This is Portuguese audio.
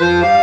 Música